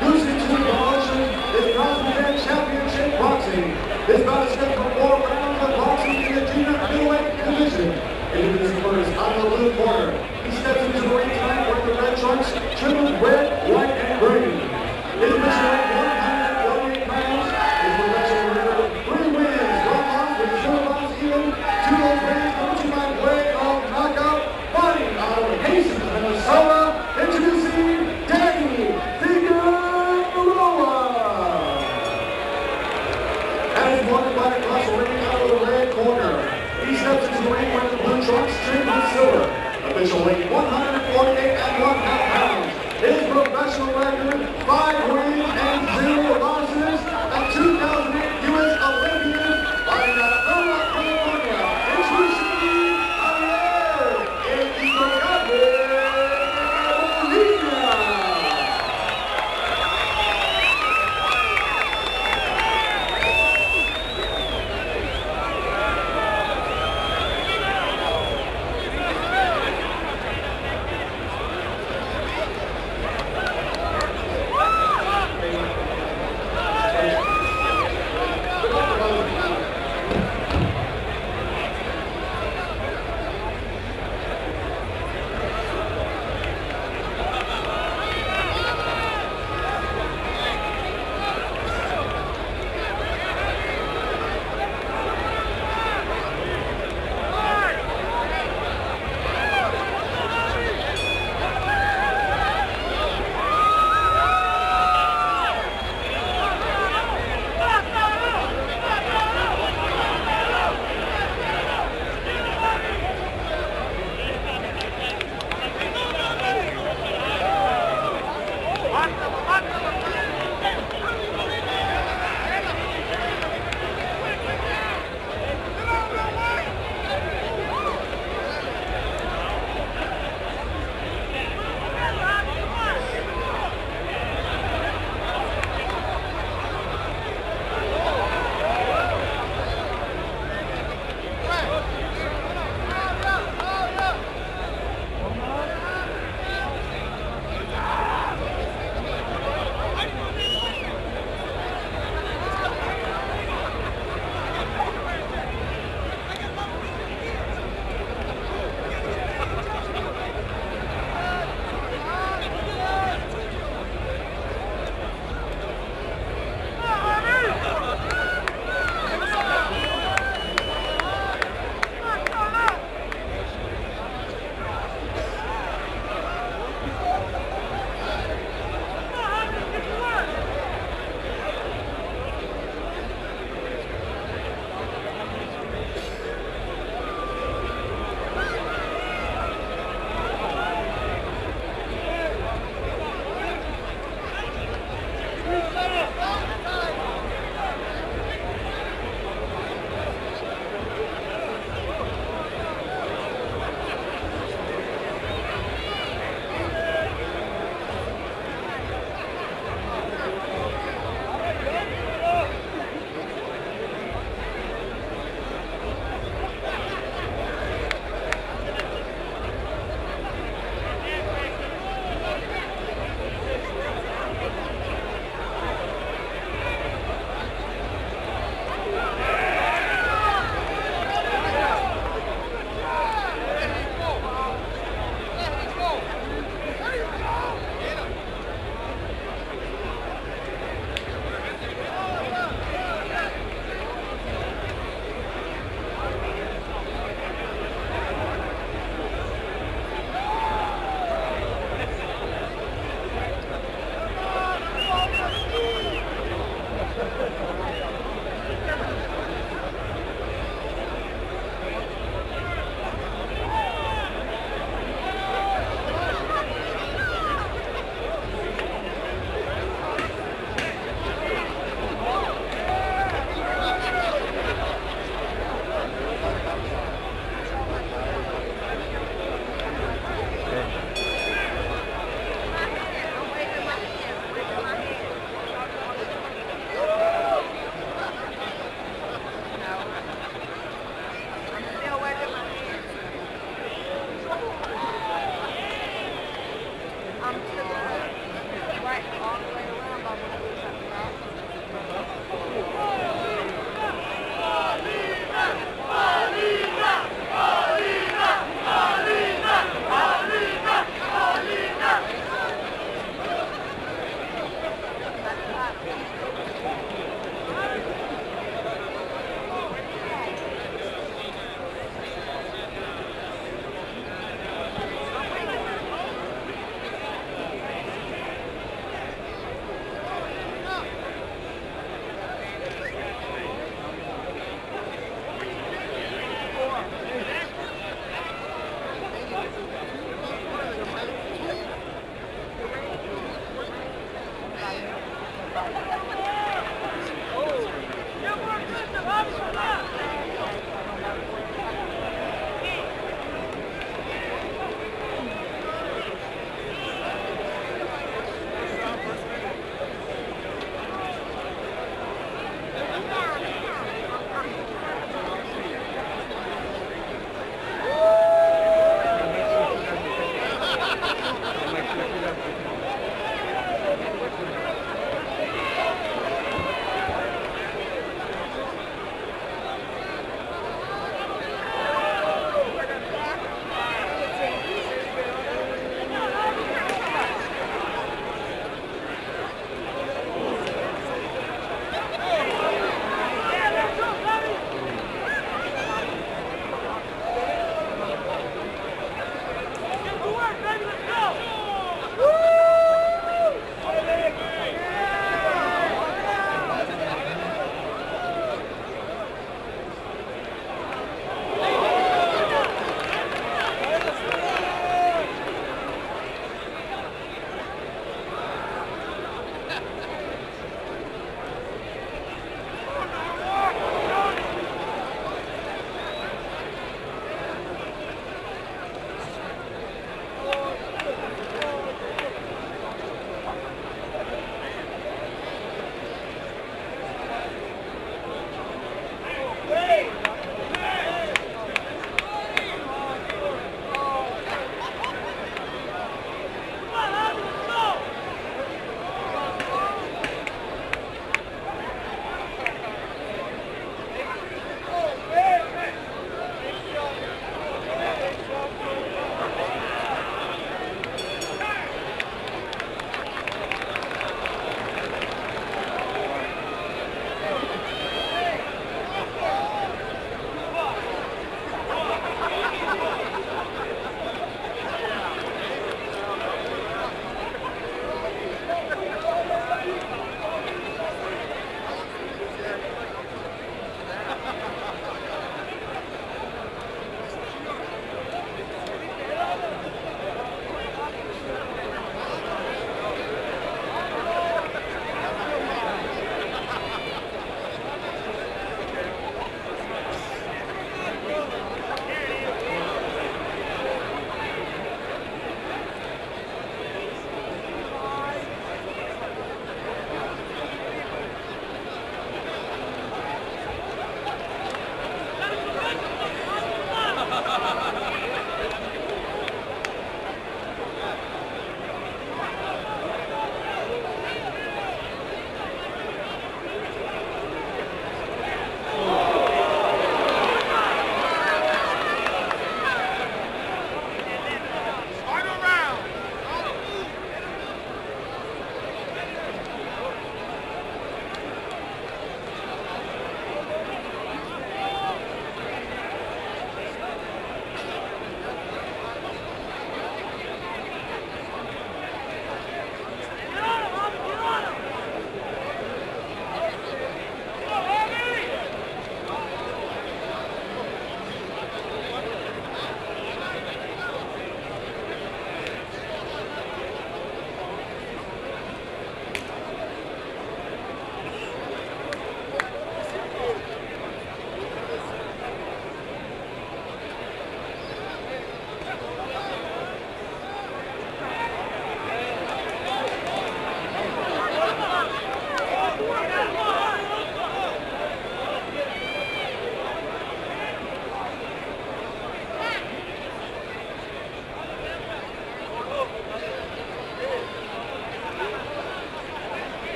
Who's the